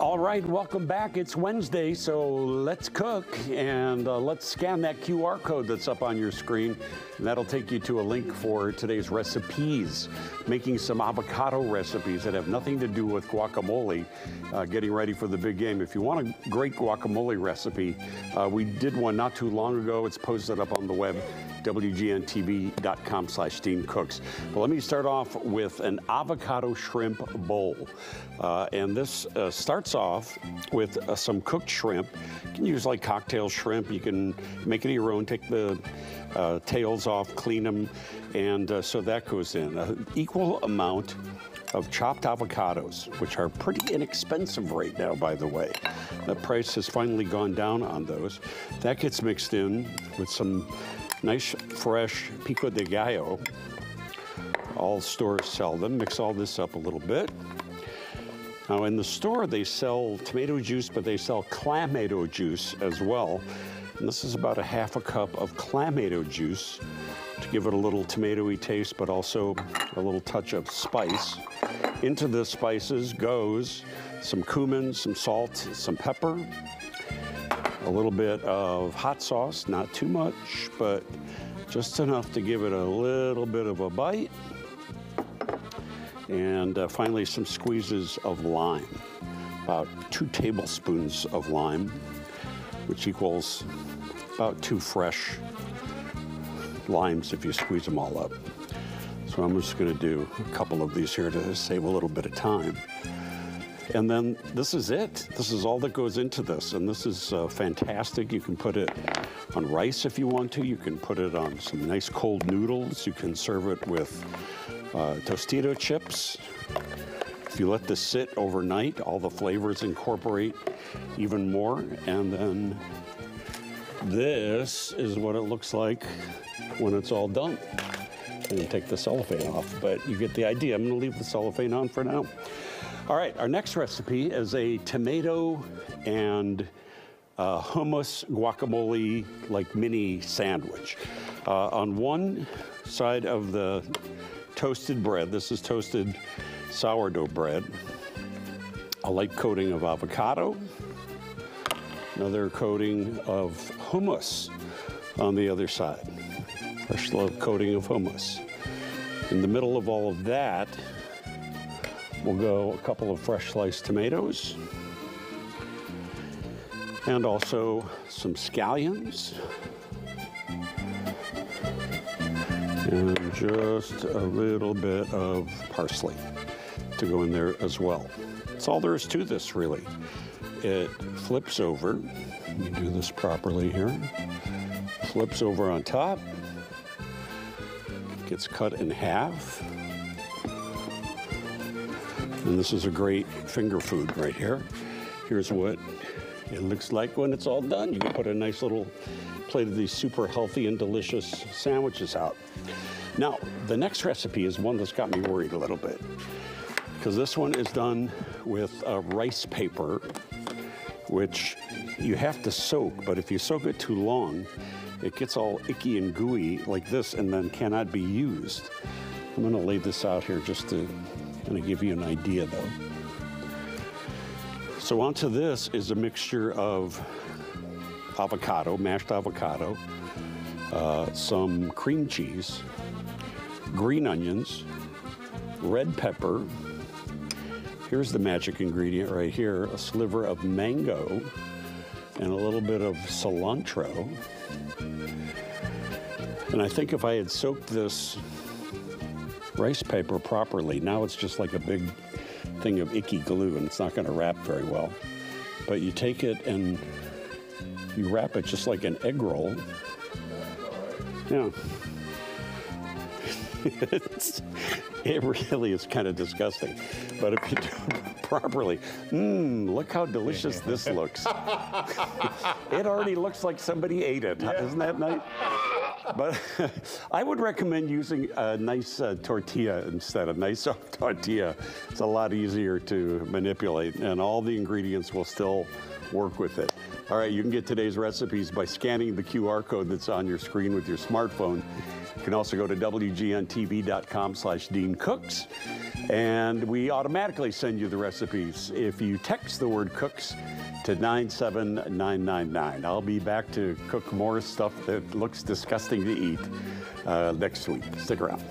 All right, welcome back. It's Wednesday, so let's cook and uh, let's scan that QR code that's up on your screen. And that'll take you to a link for today's recipes. Making some avocado recipes that have nothing to do with guacamole, uh, getting ready for the big game. If you want a great guacamole recipe, uh, we did one not too long ago. It's posted up on the web wgntv.com slash Dean Cooks. But let me start off with an avocado shrimp bowl. Uh, and this uh, starts off with uh, some cooked shrimp. You can use like cocktail shrimp. You can make it your own. Take the uh, tails off, clean them, and uh, so that goes in. An equal amount of chopped avocados, which are pretty inexpensive right now, by the way. The price has finally gone down on those. That gets mixed in with some nice, fresh pico de gallo. All stores sell them. Mix all this up a little bit. Now, in the store, they sell tomato juice, but they sell clamato juice as well. And this is about a half a cup of clamato juice to give it a little tomatoey taste, but also a little touch of spice. Into the spices goes some cumin, some salt, some pepper, a little bit of hot sauce, not too much, but just enough to give it a little bit of a bite. And uh, finally, some squeezes of lime, about two tablespoons of lime, which equals about two fresh limes if you squeeze them all up. So I'm just going to do a couple of these here to save a little bit of time. And then this is it. This is all that goes into this. And this is uh, fantastic. You can put it on rice if you want to. You can put it on some nice cold noodles. You can serve it with uh, Tostito chips. If you let this sit overnight, all the flavors incorporate even more. And then this is what it looks like when it's all done. And take the cellophane off, but you get the idea. I'm gonna leave the cellophane on for now. All right, our next recipe is a tomato and uh, hummus guacamole like mini sandwich. Uh, on one side of the toasted bread, this is toasted sourdough bread, a light coating of avocado, another coating of hummus on the other side, fresh coating of hummus. In the middle of all of that, We'll go a couple of fresh sliced tomatoes. And also some scallions and just a little bit of parsley to go in there as well. That's all there is to this really. It flips over, let me do this properly here, flips over on top, gets cut in half, and this is a great finger food right here. Here's what it looks like when it's all done. You can put a nice little plate of these super healthy and delicious sandwiches out. Now, the next recipe is one that's got me worried a little bit because this one is done with a rice paper, which you have to soak, but if you soak it too long, it gets all icky and gooey like this and then cannot be used. I'm gonna lay this out here just to kind of give you an idea though. So onto this is a mixture of avocado, mashed avocado, uh, some cream cheese, green onions, red pepper. Here's the magic ingredient right here, a sliver of mango and a little bit of cilantro. And I think if I had soaked this rice paper properly. Now it's just like a big thing of icky glue and it's not going to wrap very well. But you take it and you wrap it just like an egg roll. Yeah. it really is kind of disgusting. But if you do it properly, mmm, look how delicious this looks. it already looks like somebody ate it. Yeah. Isn't that nice? But I would recommend using a nice uh, tortilla instead, of a nice soft tortilla. It's a lot easier to manipulate and all the ingredients will still work with it. All right, you can get today's recipes by scanning the QR code that's on your screen with your smartphone. You can also go to WGNTV.com slash Dean Cooks And we automatically send you the recipes if you text the word cooks to 97999. I'll be back to cook more stuff that looks disgusting to eat uh, next week. Stick around.